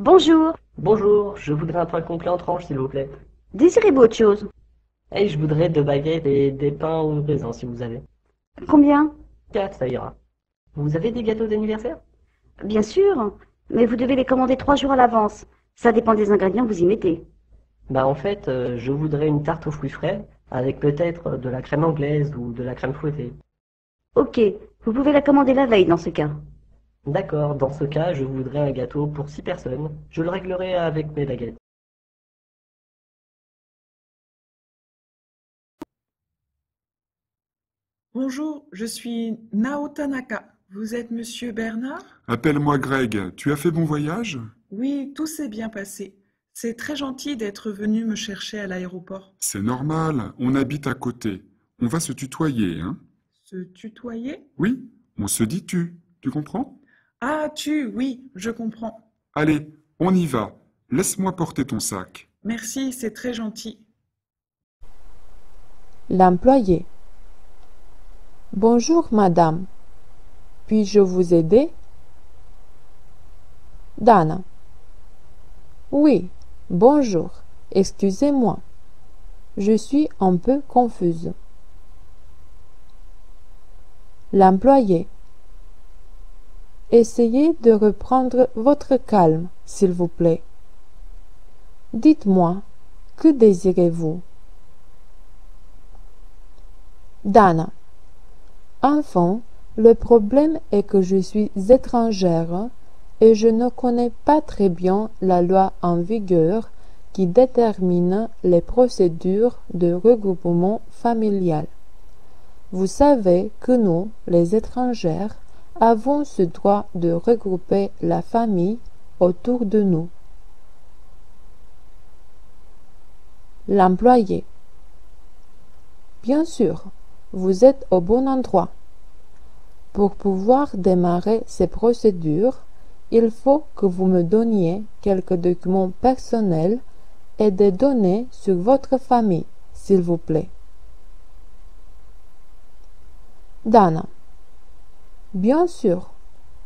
Bonjour. Bonjour, je voudrais un pain complet en tranches, s'il vous plaît. Désirez-vous autre chose? Et je voudrais deux baguettes et des pains ou raisins, si vous avez. Combien? Quatre, ça ira. Vous avez des gâteaux d'anniversaire? Bien sûr, mais vous devez les commander trois jours à l'avance. Ça dépend des ingrédients que vous y mettez. Bah en fait, euh, je voudrais une tarte aux fruits frais, avec peut-être de la crème anglaise ou de la crème fouettée. Ok, vous pouvez la commander la veille dans ce cas. D'accord, dans ce cas, je voudrais un gâteau pour six personnes. Je le réglerai avec mes baguettes. Bonjour, je suis Nao Tanaka. Vous êtes monsieur Bernard? Appelle-moi Greg. Tu as fait bon voyage? Oui, tout s'est bien passé. C'est très gentil d'être venu me chercher à l'aéroport. C'est normal, on habite à côté. On va se tutoyer, hein? Se tutoyer? Oui, on se dit tu. Tu comprends? Ah, tu, oui, je comprends. Allez, on y va. Laisse-moi porter ton sac. Merci, c'est très gentil. L'employé. Bonjour, madame. Puis-je vous aider? Dana. Oui, bonjour. Excusez-moi. Je suis un peu confuse. L'employé. Essayez de reprendre votre calme, s'il vous plaît. Dites-moi, que désirez-vous? Dana. Enfant, le problème est que je suis étrangère et je ne connais pas très bien la loi en vigueur qui détermine les procédures de regroupement familial. Vous savez que nous, les étrangères, avons ce droit de regrouper la famille autour de nous. L'employé. Bien sûr, vous êtes au bon endroit. Pour pouvoir démarrer ces procédures, il faut que vous me donniez quelques documents personnels et des données sur votre famille, s'il vous plaît. Dana. Bien sûr.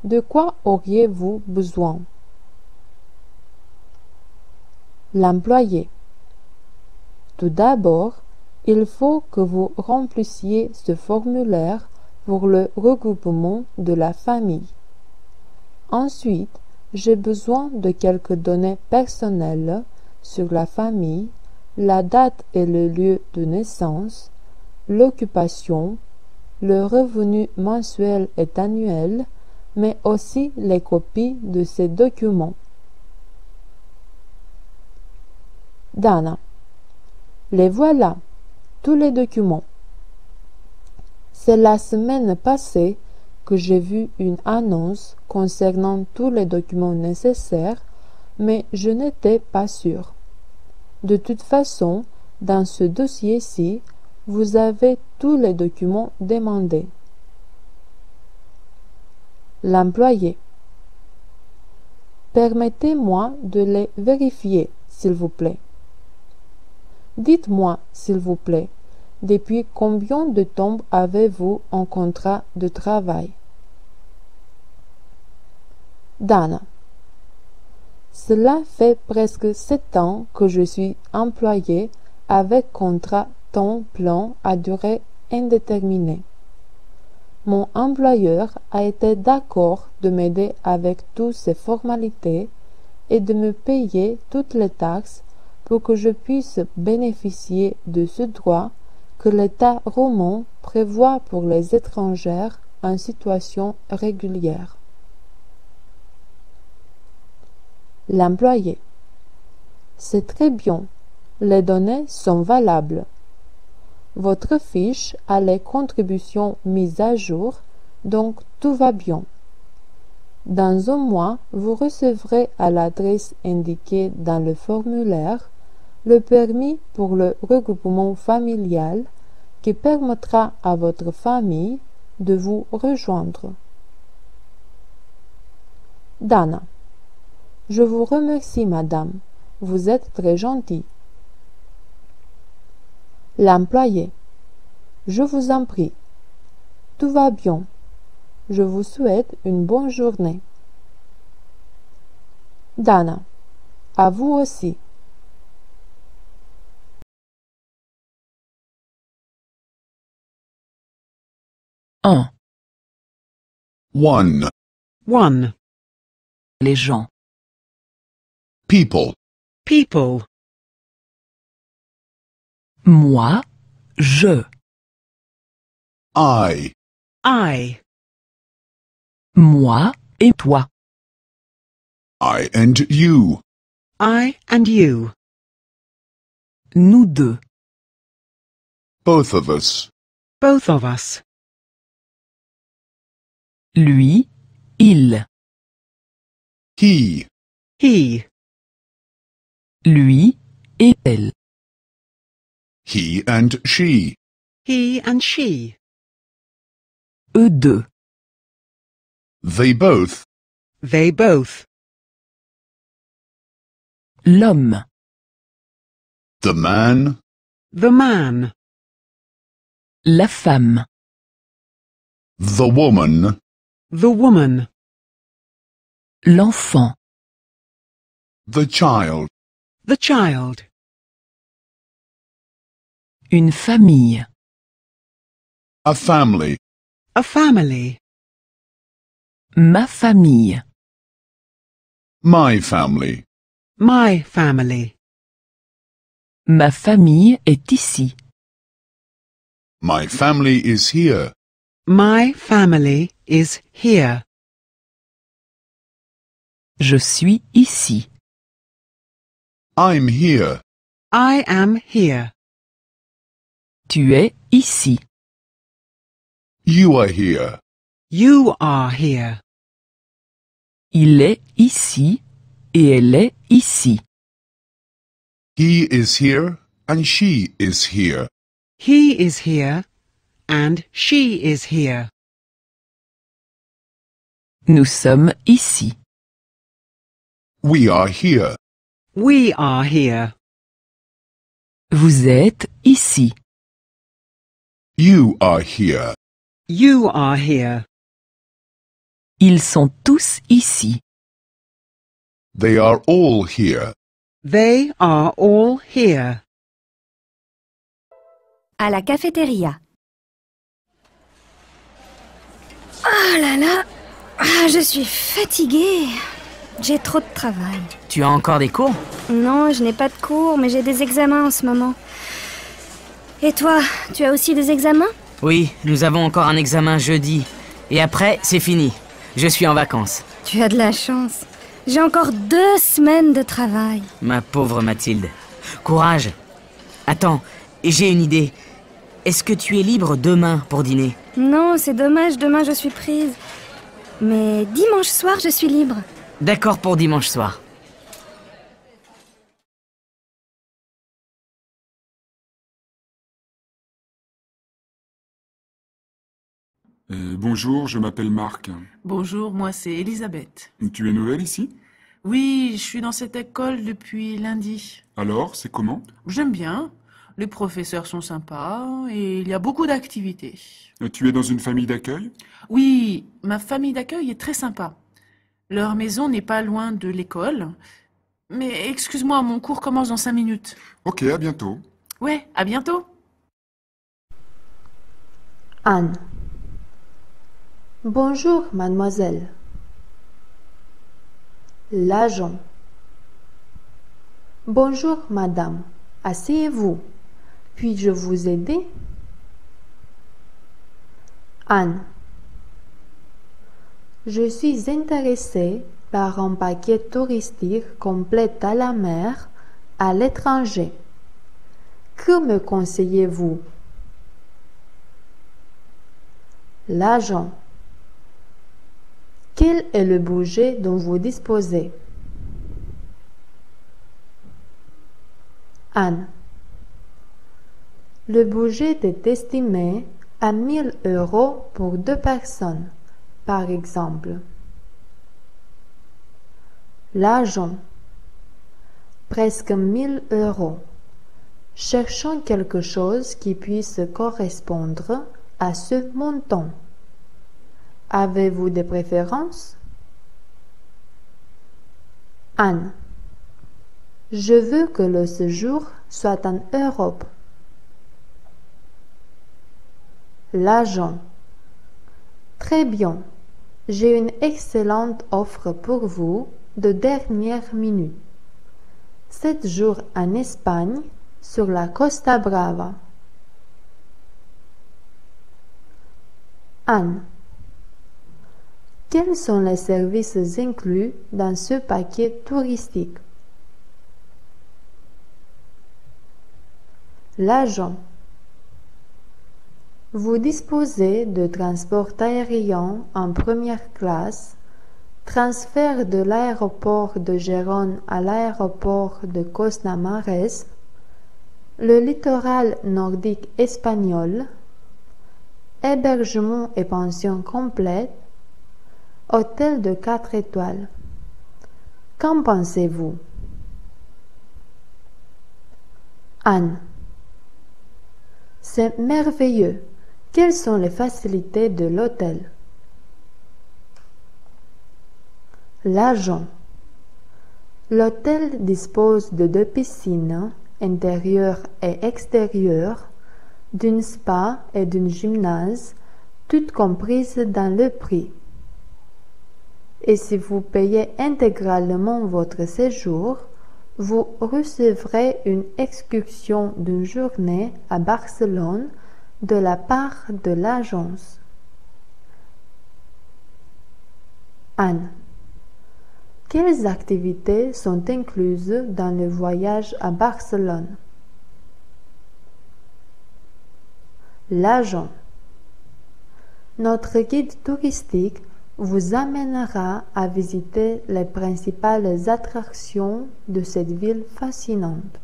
De quoi auriez-vous besoin? L'employé. Tout d'abord, il faut que vous remplissiez ce formulaire pour le regroupement de la famille. Ensuite, j'ai besoin de quelques données personnelles sur la famille, la date et le lieu de naissance, l'occupation, le revenu mensuel et annuel, mais aussi les copies de ces documents. Dana. Les voilà, tous les documents. C'est la semaine passée que j'ai vu une annonce concernant tous les documents nécessaires, mais je n'étais pas sûr. De toute façon, dans ce dossier-ci, vous avez tous les documents demandés. L'employé. Permettez-moi de les vérifier, s'il vous plaît. Dites-moi, s'il vous plaît, depuis combien de temps avez-vous un contrat de travail? Dana. Cela fait presque sept ans que je suis employé avec contrat temps plein à durée indéterminée. Mon employeur a été d'accord de m'aider avec toutes ces formalités et de me payer toutes les taxes pour que je puisse bénéficier de ce droit que l'État roman prévoit pour les étrangères en situation régulière. L'employé. C'est très bien. Les données sont valables. Votre fiche a les contributions mises à jour, donc tout va bien. Dans un mois, vous recevrez à l'adresse indiquée dans le formulaire le permis pour le regroupement familial qui permettra à votre famille de vous rejoindre. Dana. Je vous remercie, madame. Vous êtes très gentille. L'employé. Je vous en prie. Tout va bien. Je vous souhaite une bonne journée. Dana. À vous aussi. Un. One. One. Les gens. People. People. Moi, je. I. I. Moi et toi. I and you. I and you. Nous deux. Both of us. Both of us. Lui, il. He. He. Lui et elle. He and she. He and she. Eux deux. They both. They both. L'homme. The man. The man. La femme. The woman. The woman. L'enfant. The child. The child. Une famille. A family. A family. Ma famille. My family. My family. Ma famille est ici. My family is here. My family is here. Je suis ici. I'm here. I am here. Tu es ici. You are here. You are here. Il est ici et elle est ici. He is here and she is here. He is here and she is here. Nous sommes ici. We are here. We are here. Vous êtes ici. You are here. You are here. Ils sont tous ici. They are all here. They are all here. À la cafétéria. Oh là là Ah, Je suis fatiguée. J'ai trop de travail. Tu as encore des cours? Non, je n'ai pas de cours, mais j'ai des examens en ce moment. Et toi, tu as aussi des examens? Oui, nous avons encore un examen jeudi. Et après, c'est fini. Je suis en vacances. Tu as de la chance. J'ai encore deux semaines de travail. Ma pauvre Mathilde. Courage. Attends, j'ai une idée. Est-ce que tu es libre demain pour dîner? Non, c'est dommage, demain je suis prise. Mais dimanche soir, je suis libre. D'accord pour dimanche soir. Euh, bonjour, je m'appelle Marc. Bonjour, moi c'est Elisabeth. Tu es nouvelle ici? Oui, je suis dans cette école depuis lundi. Alors, c'est comment? J'aime bien. Les professeurs sont sympas et il y a beaucoup d'activités. Euh, Tu es dans une famille d'accueil? Oui, ma famille d'accueil est très sympa. Leur maison n'est pas loin de l'école. Mais excuse-moi, mon cours commence dans cinq minutes. Ok, à bientôt. Ouais, à bientôt. Anne. Bonjour, mademoiselle. L'agent. Bonjour, madame. Asseyez-vous. Puis-je vous aider? Anne. Je suis intéressée par un paquet touristique complet à la mer à l'étranger. Que me conseillez-vous? L'agent. Quel est le budget dont vous disposez? Anne. Le budget est estimé à 1000 euros pour deux personnes, par exemple. L'agent. Presque 1000 euros. Cherchons quelque chose qui puisse correspondre à ce montant. Avez-vous des préférences? Anne. Je veux que le séjour soit en Europe. L'agent. Très bien. J'ai une excellente offre pour vous de dernière minute. Sept jours en Espagne sur la Costa Brava. Anne. Quels sont les services inclus dans ce paquet touristique L'agent. Vous disposez de transport aérien en première classe, transfert de l'aéroport de Gérone à l'aéroport de Cosnamares, le littoral nordique espagnol, hébergement et pension complète, hôtel de quatre étoiles. Qu'en pensez-vous? Anne. C'est merveilleux. Quelles sont les facilités de l'hôtel? L'agent. L'hôtel dispose de deux piscines, intérieures et extérieures, d'une spa et d'une gymnase, toutes comprises dans le prix. Et si vous payez intégralement votre séjour, vous recevrez une excursion d'une journée à Barcelone de la part de l'agence. Anne. Quelles activités sont incluses dans le voyage à Barcelone? L'agent. Notre guide touristique vous amènera à visiter les principales attractions de cette ville fascinante.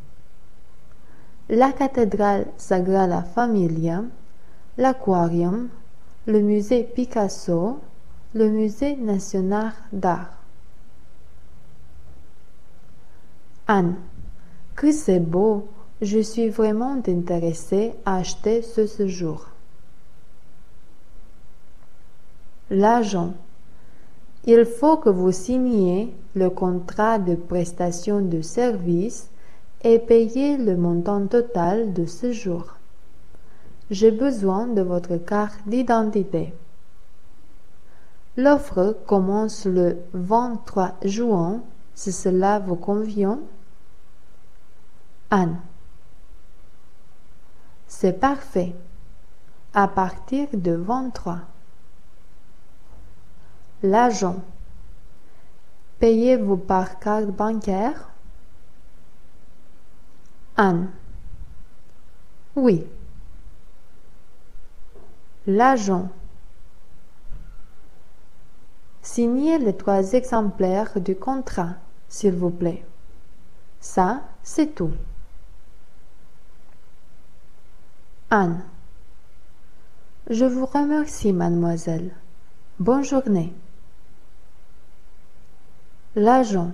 La cathédrale Sagrada Familia, l'aquarium, le musée Picasso, le musée national d'art. Anne, que c'est beau, je suis vraiment intéressée à acheter ce séjour. L'agent. Il faut que vous signiez le contrat de prestation de service et payiez le montant total de séjour. J'ai besoin de votre carte d'identité. L'offre commence le 23 juin, si cela vous convient. Anne. C'est parfait. À partir de 23. L'agent. Payez-vous par carte bancaire Anne. Oui. L'agent. Signez les trois exemplaires du contrat, s'il vous plaît. Ça, c'est tout. Anne. Je vous remercie, mademoiselle. Bonne journée. L'agent.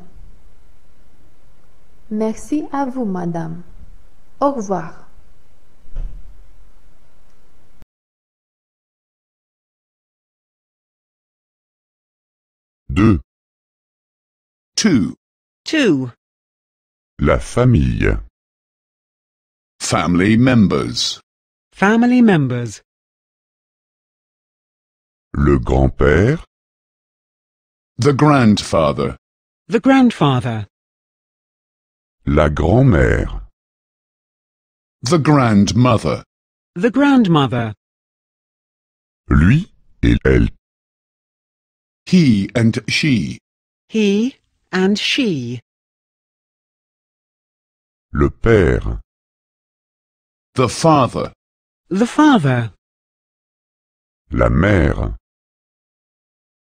Merci à vous, madame. Au revoir. Deux. Two. Two. La famille. Family members. Family members. Le grand-père. The grandfather. The grandfather. La grand-mère. The grandmother. The grandmother. Lui et elle. He and she. He and she. Le père. The father. The father. La mère.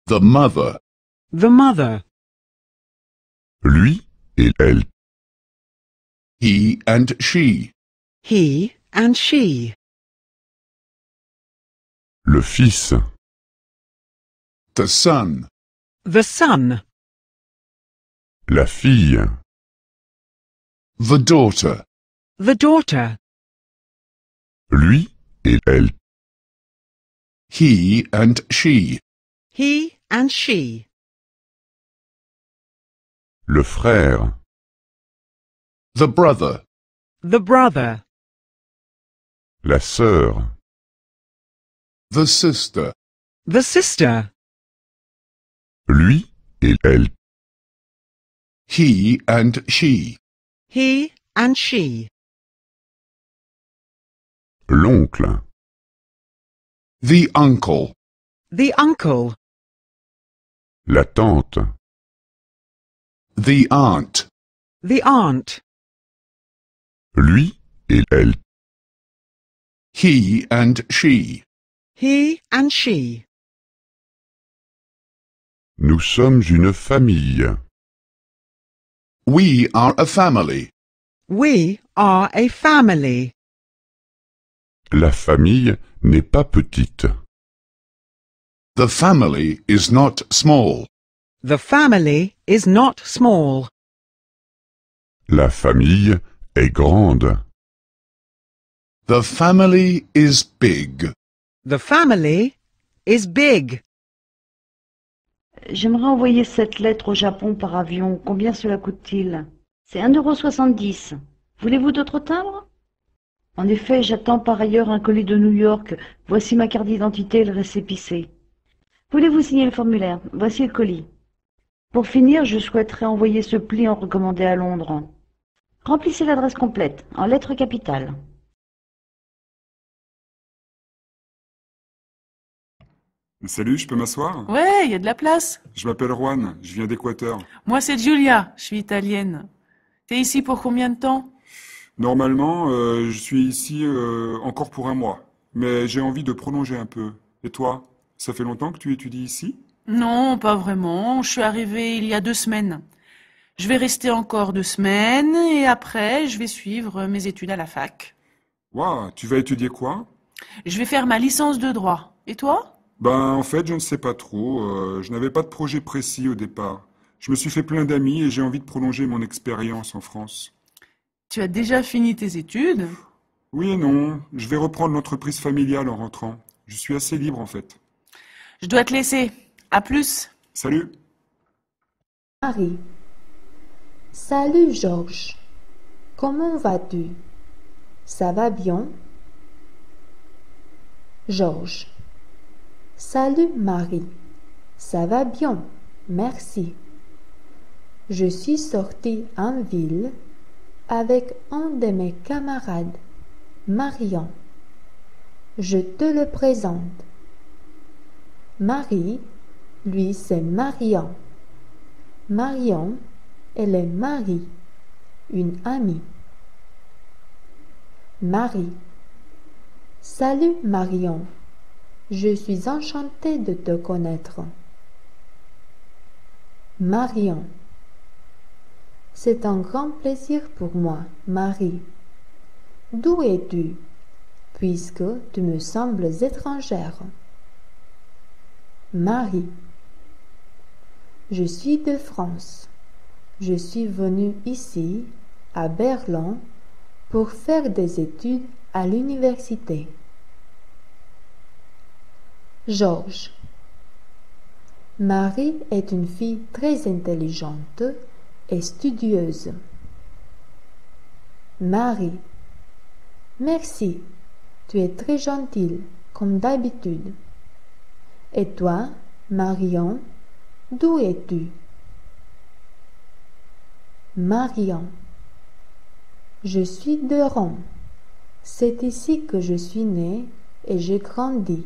The mother. The mother. Lui et elle. He and she. He and she. Le fils. The son. The son. La fille. The daughter. The daughter. Lui et elle. He and she. He and she. Le frère. The brother. The brother. La sœur. The sister. The sister. Lui et elle. He and she. He and she. L'oncle. The uncle. The uncle. La tante. The aunt. The aunt. Lui et elle. He and she. He and she. Nous sommes une famille. We are a family. We are a family. La famille n'est pas petite. The family is not small. The family is not small. La famille est grande. The family is big. The family is big. J'aimerais envoyer cette lettre au Japon par avion. Combien cela coûte-t-il? C'est 1,70€. Voulez-vous d'autres timbres? En effet, j'attends par ailleurs un colis de New York. Voici ma carte d'identité et le récépissé. Voulez-vous signer le formulaire? Voici le colis. Pour finir, je souhaiterais envoyer ce pli en recommandé à Londres. Remplissez l'adresse complète, en lettres capitales. Salut, je peux m'asseoir? Ouais, il y a de la place. Je m'appelle Juan, je viens d'Équateur. Moi, c'est Giulia, je suis italienne. T'es ici pour combien de temps? Normalement, euh, je suis ici euh, encore pour un mois, mais j'ai envie de prolonger un peu. Et toi? Ça fait longtemps que tu étudies ici? Non, pas vraiment. Je suis arrivée il y a deux semaines. Je vais rester encore deux semaines et après, je vais suivre mes études à la fac. Waouh, tu vas étudier quoi? Je vais faire ma licence de droit. Et toi? Ben, en fait, je ne sais pas trop. euh, je n'avais pas de projet précis au départ. Je me suis fait plein d'amis et j'ai envie de prolonger mon expérience en France. Tu as déjà fini tes études? Oui et non, je vais reprendre l'entreprise familiale en rentrant. Je suis assez libre en fait. Je dois te laisser. À plus. Salut Marie. Salut Georges. Comment vas-tu? Ça va bien? Georges. Salut Marie. Ça va bien, merci. Je suis sorti en ville avec un de mes camarades, Marion. Je te le présente. Marie, lui c'est Marion. Marion, elle est Marie, une amie. Marie. Salut Marion. Je suis enchantée de te connaître. Marion. C'est un grand plaisir pour moi, Marie. D'où es-tu, puisque tu me sembles étrangère? Marie. Je suis de France. Je suis venue ici, à Berlin, pour faire des études à l'université. Georges. Marie est une fille très intelligente et studieuse. Marie. Merci, tu es très gentille, comme d'habitude. Et toi, Marion, d'où es-tu? Marion. Je suis de Rome. C'est ici que je suis née et j'ai grandi.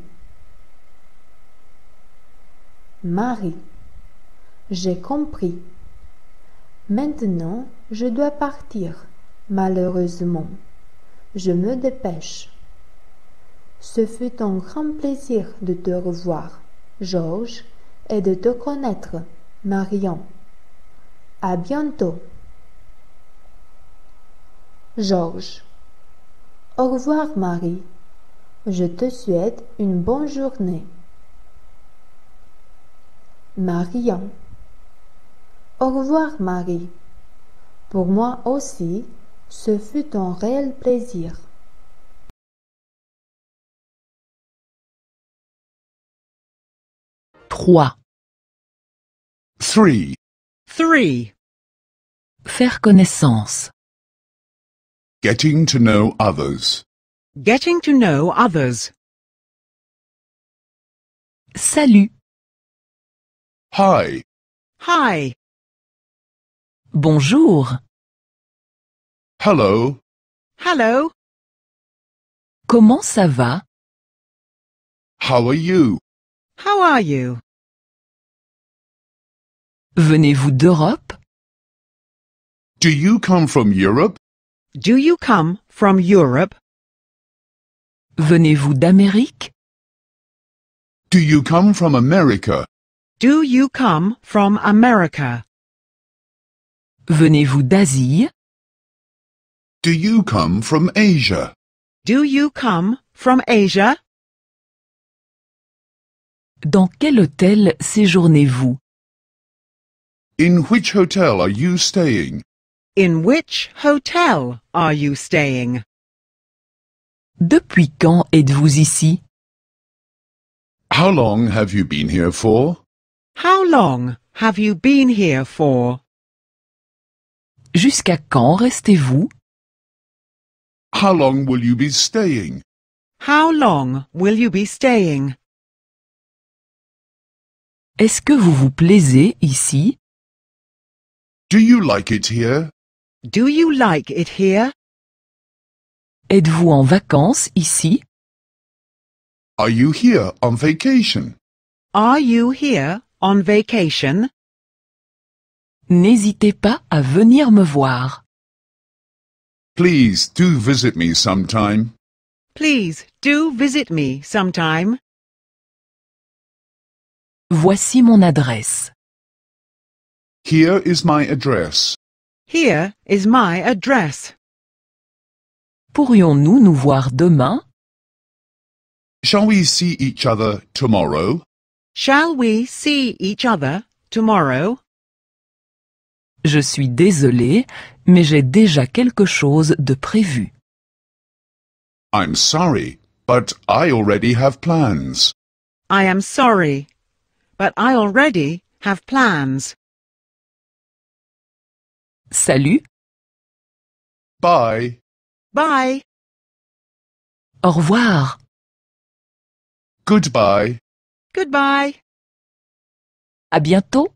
Marie. J'ai compris. Maintenant, je dois partir, malheureusement. Je me dépêche. Ce fut un grand plaisir de te revoir, Georges, et de te connaître, Marion. À bientôt. Georges. Au revoir, Marie. Je te souhaite une bonne journée. Marion. Au revoir, Marie. Pour moi aussi, ce fut un réel plaisir. Trois. Three. Three. Faire connaissance. Getting to know others. Getting to know others. Salut. Hi. Hi. Bonjour. Hello. Hello. Comment ça va? How are you? How are you? Venez-vous d'Europe? Do you come from Europe? Do you come from Europe? Venez-vous d'Amérique? Do you come from America? Do you come from America? Venez-vous d'Asie? Do you come from Asia? Do you come from Asia? Dans quel hôtel séjournez-vous? In which hotel are you staying? In which hotel are you staying? Depuis quand êtes-vous ici? How long have you been here for? How long have you been here for? Jusqu'à quand restez-vous? How long will you be staying? How long will you be staying? Est-ce que vous vous plaisez ici? Do you like it here? Do you like it here? Êtes-vous en vacances ici? Are you here on vacation? Are you here on vacation? N'hésitez pas à venir me voir. Please do visit me sometime. Please do visit me sometime. Voici mon adresse. Here is my address. Here is my address. Pourrions-nous nous voir demain? Shall we see each other tomorrow? Shall we see each other tomorrow? Je suis désolé, mais j'ai déjà quelque chose de prévu. I'm sorry, but I already have plans. I am sorry, but I already have plans. Salut, Bye. Bye. au revoir. Goodbye. Goodbye. À bientôt.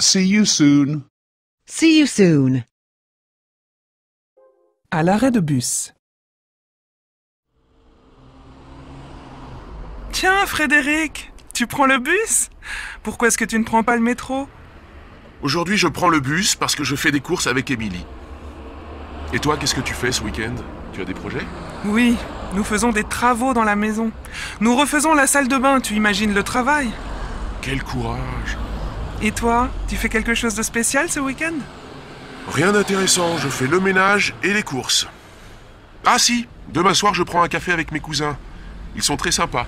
See you soon. See you soon. À l'arrêt de bus. Tiens, Frédéric, tu prends le bus? Pourquoi est-ce que tu ne prends pas le métro? Aujourd'hui, je prends le bus parce que je fais des courses avec Émilie. Et toi, qu'est-ce que tu fais ce week-end? Tu as des projets? Oui, nous faisons des travaux dans la maison. Nous refaisons la salle de bain, tu imagines le travail? Quel courage Et toi, tu fais quelque chose de spécial ce week-end? Rien d'intéressant, je fais le ménage et les courses. Ah si, demain soir, je prends un café avec mes cousins. Ils sont très sympas.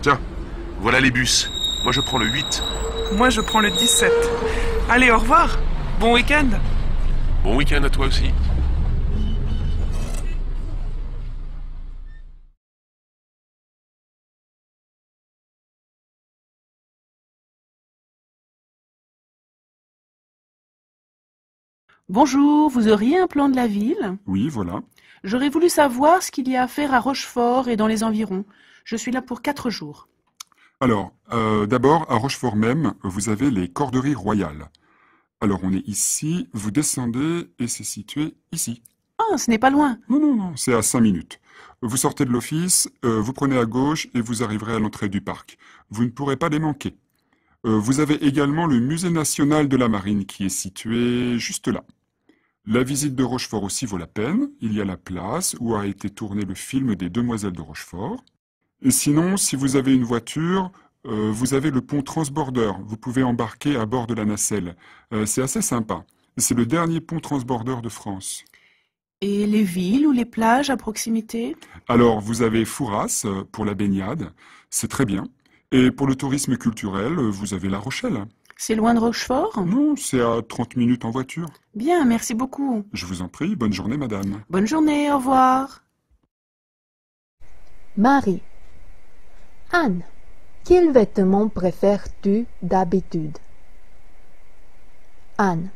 Tiens, voilà les bus. Moi, je prends le 8. Moi, je prends le 17. Allez, au revoir Bon week-end Bon week-end à toi aussi. Bonjour, vous auriez un plan de la ville? Oui, voilà. J'aurais voulu savoir ce qu'il y a à faire à Rochefort et dans les environs. Je suis là pour quatre jours. Alors, euh, d'abord, à Rochefort même, vous avez les corderies royales. Alors, on est ici, vous descendez et c'est situé ici. Ah, ce n'est pas loin. Non, non, non, c'est à cinq minutes. Vous sortez de l'office, euh, vous prenez à gauche et vous arriverez à l'entrée du parc. Vous ne pourrez pas les manquer. Euh, vous avez également le Musée national de la marine qui est situé juste là. La visite de Rochefort aussi vaut la peine. Il y a la place où a été tourné le film des Demoiselles de Rochefort. Et sinon, si vous avez une voiture, euh, vous avez le pont Transborder. Vous pouvez embarquer à bord de la nacelle. Euh, c'est assez sympa. C'est le dernier pont Transborder de France. Et les villes ou les plages à proximité? Alors, vous avez Fouras euh, pour la baignade. C'est très bien. Et pour le tourisme culturel, vous avez La Rochelle. C'est loin de Rochefort? Non, c'est à 30 minutes en voiture. Bien, merci beaucoup. Je vous en prie, bonne journée, madame. Bonne journée, au revoir. Marie. Anne, quel vêtement préfères-tu d'habitude? Anne.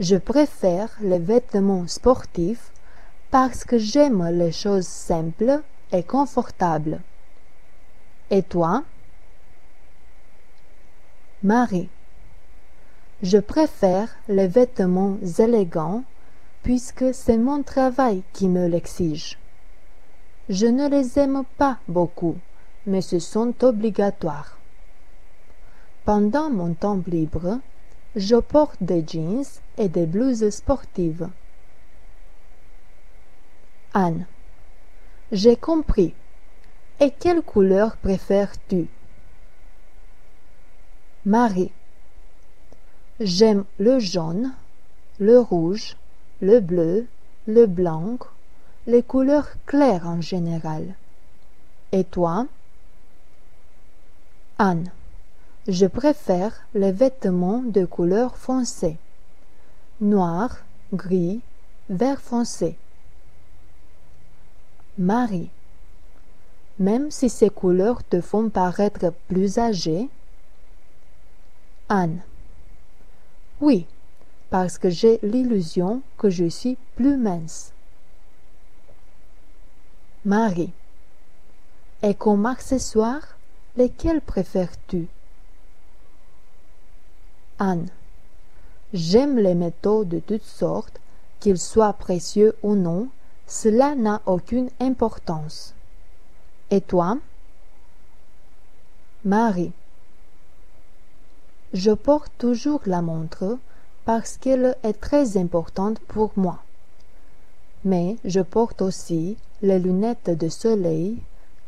Je préfère les vêtements sportifs parce que j'aime les choses simples et confortables. Et toi? Marie. Je préfère les vêtements élégants puisque c'est mon travail qui me l'exige. Je ne les aime pas beaucoup, mais ce sont obligatoires. Pendant mon temps libre, je porte des jeans et des blouses sportives. Anne. J'ai compris. Et quelle couleur préfères-tu? Marie. J'aime le jaune, le rouge, le bleu, le blanc, les couleurs claires en général. Et toi? Anne. Je préfère les vêtements de couleur foncée. Noir, gris, vert foncé. Marie. Même si ces couleurs te font paraître plus âgée Anne. Oui, parce que j'ai l'illusion que je suis plus mince. Marie. Et comme accessoire, lesquels préfères-tu? Anne. J'aime les métaux de toutes sortes, qu'ils soient précieux ou non, cela n'a aucune importance. Et toi? Marie. Je porte toujours la montre parce qu'elle est très importante pour moi. Mais je porte aussi les lunettes de soleil,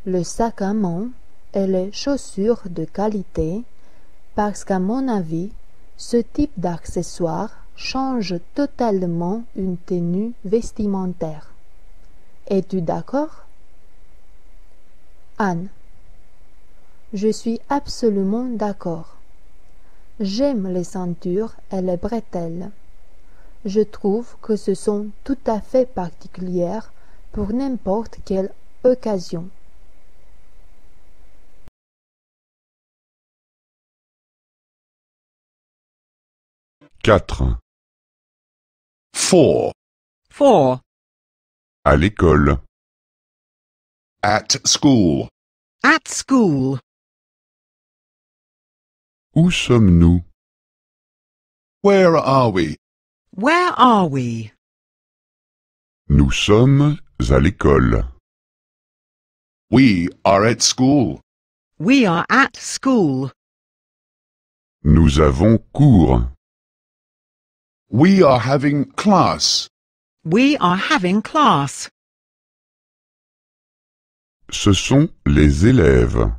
le sac à main et les chaussures de qualité parce qu'à mon avis, ce type d'accessoire change totalement une tenue vestimentaire. Es-tu d'accord? Anne. Je suis absolument d'accord. J'aime les ceintures et les bretelles. Je trouve que ce sont tout à fait particulières pour n'importe quelle occasion. Quatre. Four. Four. À l'école. At school. At school. Où sommes-nous Where are we? Where are we? Nous sommes à l'école. We are at school. We are at school. Nous avons cours. We are having class. We are having class. Ce sont les élèves.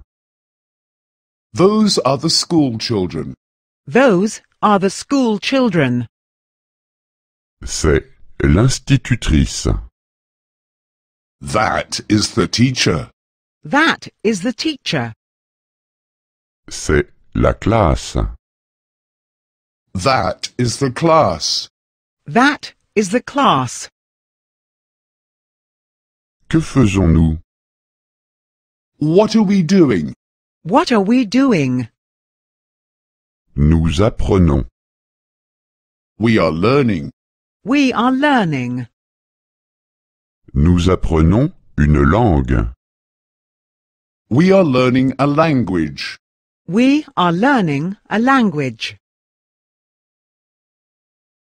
Those are the school children. Those are the school children. C'est l'institutrice. That is the teacher. That is the teacher. C'est la classe. That is the class. That is the class. Que faisons-nous? What are we doing? What are we doing? Nous apprenons. We are learning. We are learning. Nous apprenons une langue. We are learning a language. We are learning a language.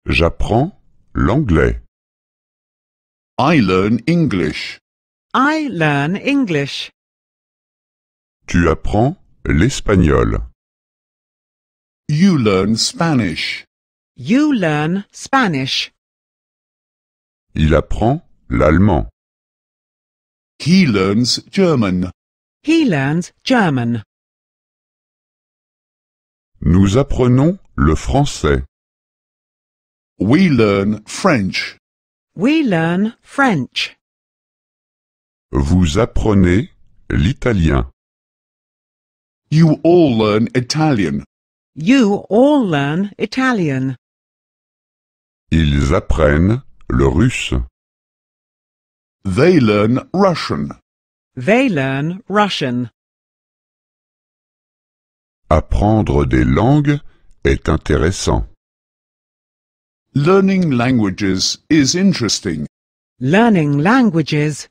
J'apprends l'anglais. I learn English. I learn English. Tu apprends l'espagnol. You learn Spanish. You learn Spanish. Il apprend l'allemand. He learns German. He learns German. Nous apprenons le français. We learn French. We learn French. Vous apprenez l'italien. You all learn Italian. You all learn Italian. Ils apprennent le russe. They learn Russian. They learn Russian. Apprendre des langues est intéressant. Learning languages is interesting. Learning languages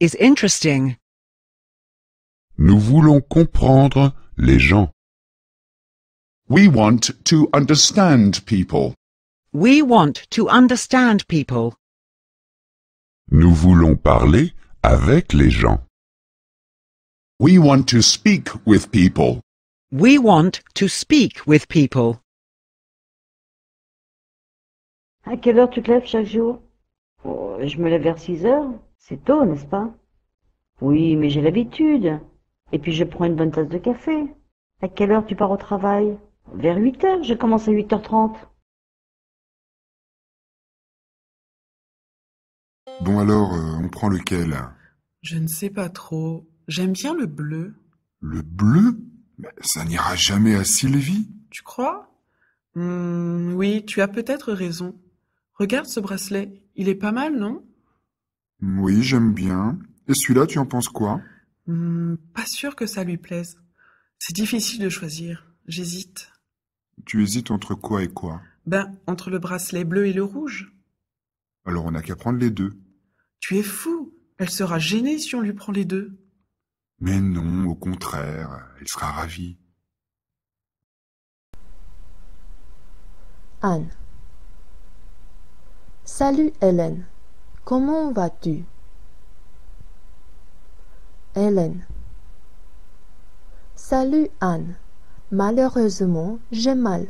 is interesting. Nous voulons comprendre les gens. We want to understand people. We want to understand people. Nous voulons parler avec les gens. We want to speak with people. We want to speak with people. À quelle heure tu te lèves chaque jour? Oh, Je me lève vers 6 heures. C'est tôt, n'est-ce pas? Oui, mais j'ai l'habitude. Et puis je prends une bonne tasse de café. À quelle heure tu pars au travail? Vers 8 heures, je commence à 8h30. Bon alors, euh, on prend lequel? Je ne sais pas trop. J'aime bien le bleu. Le bleu? Mais ça n'ira jamais à Sylvie. Tu crois? Hmm, Oui, tu as peut-être raison. Regarde ce bracelet. Il est pas mal, non? Oui, j'aime bien. Et celui-là, tu en penses quoi? Hmm, Pas sûr que ça lui plaise. C'est difficile de choisir. J'hésite. Tu hésites entre quoi et quoi? Ben, entre le bracelet bleu et le rouge. Alors on n'a qu'à prendre les deux. Tu es fou. Elle sera gênée si on lui prend les deux. Mais non, au contraire, elle sera ravie. Anne. Salut Hélène. Comment vas-tu? Hélène. Salut Anne. Malheureusement, j'ai mal.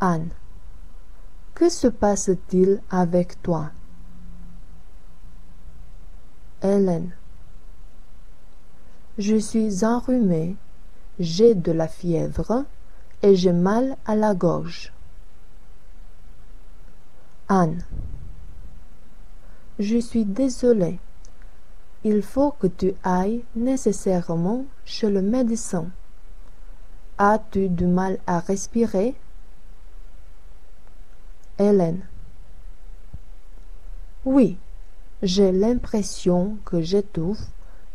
Anne. Que se passe-t-il avec toi? Hélène. Je suis enrhumée, j'ai de la fièvre et j'ai mal à la gorge. Anne. Je suis désolée. Il faut que tu ailles nécessairement chez le médecin. As-tu du mal à respirer? Hélène. Oui, j'ai l'impression que j'étouffe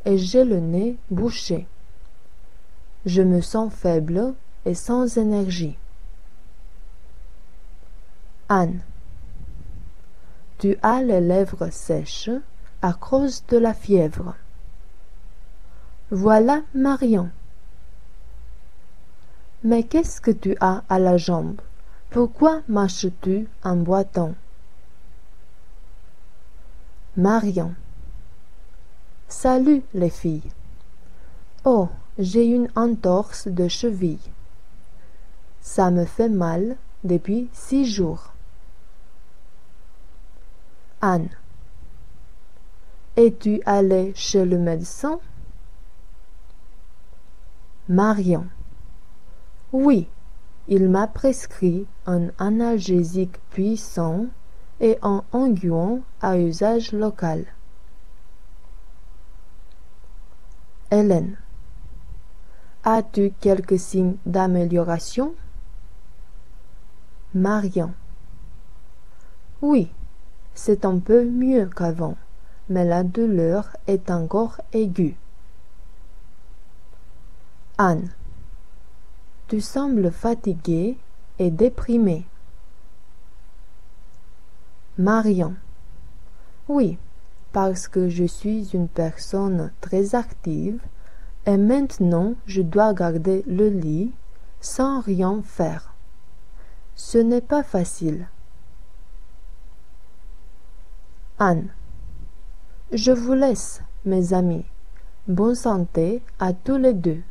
et j'ai le nez bouché. Je me sens faible et sans énergie. Anne. Tu as les lèvres sèches à cause de la fièvre. Voilà Marion. Mais qu'est-ce que tu as à la jambe? Pourquoi marches-tu en boitant? Marion. Salut les filles. Oh, j'ai une entorse de cheville. Ça me fait mal depuis six jours. Anne. Es-tu allé chez le médecin? Marion. Oui, il m'a prescrit un analgésique puissant et un onguent à usage local. Hélène. As-tu quelques signes d'amélioration? Marion. Oui, c'est un peu mieux qu'avant, mais la douleur est encore aiguë. Anne. Tu sembles fatiguée et déprimée. Marion. Oui, parce que je suis une personne très active et maintenant je dois garder le lit sans rien faire. Ce n'est pas facile. Anne. Je vous laisse, mes amis. Bonne santé à tous les deux.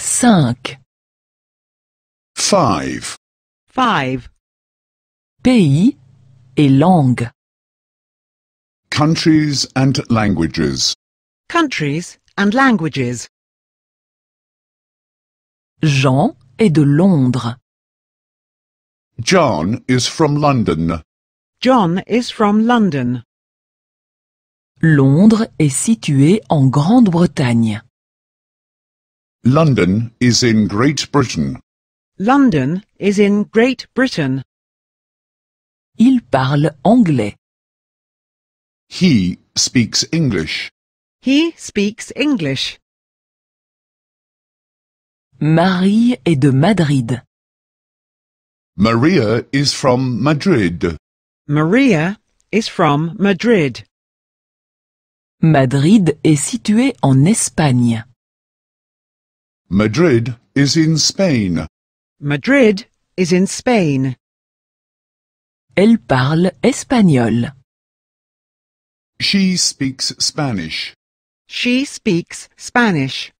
Cinq. Five. Five. Pays et langue. Countries and languages. Countries and languages. Jean est de Londres. John is from London. John is from London. Londres est situé en Grande-Bretagne. London is in Great Britain. London is in Great Britain. Il parle anglais. He speaks English. He speaks English. Marie est de Madrid. Maria is from Madrid. Maria is from Madrid. Madrid est situé en Espagne. Madrid is in Spain. Madrid is in Spain. Elle parle espagnol. She speaks Spanish. She speaks Spanish.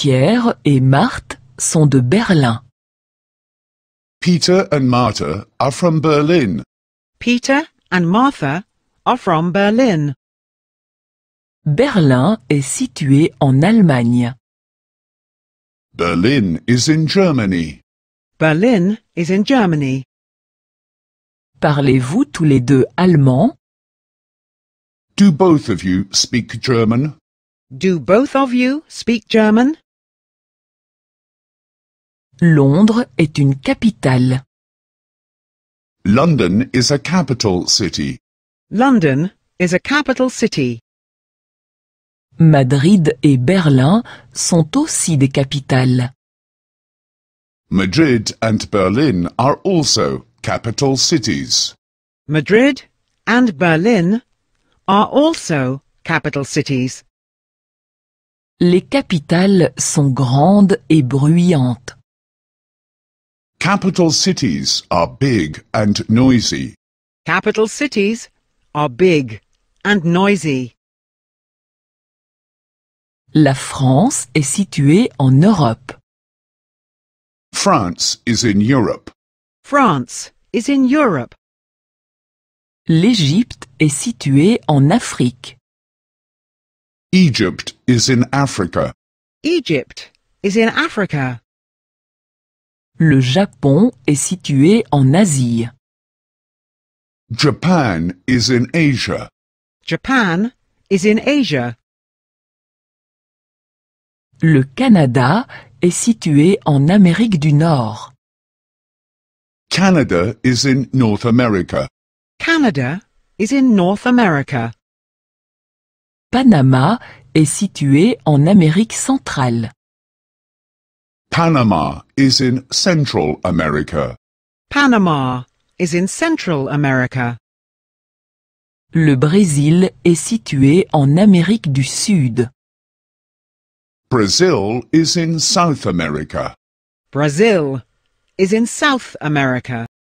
Pierre et Marthe sont de Berlin. Peter and Martha are from Berlin. Peter and Martha are from Berlin. Berlin est situé en Allemagne. Berlin is in Germany. Berlin is in Germany. Parlez-vous tous les deux allemand? Do both of you speak German? Do both of you speak German? Londres est une capitale. London is a capital city. London is a capital city. Madrid et Berlin sont aussi des capitales. Madrid and Berlin are also capital cities. Madrid and Berlin are also capital cities. Les capitales sont grandes et bruyantes. Capital cities are big and noisy. Capital cities are big and noisy. La France est située en Europe. France is in Europe. France is in Europe. L'Égypte est située en Afrique. Egypt is in Africa. Egypt is in Africa. Le Japon est situé en Asie. Japan is in Asia. Japan is in Asia. Le Canada est situé en Amérique du Nord. Canada is in North America. Canada is in North America. Panama est situé en Amérique centrale. Panama is in Central America. Panama is in Central America. Le Brésil est situé en Amérique du Sud. Brazil is in South America. Brazil is in South America.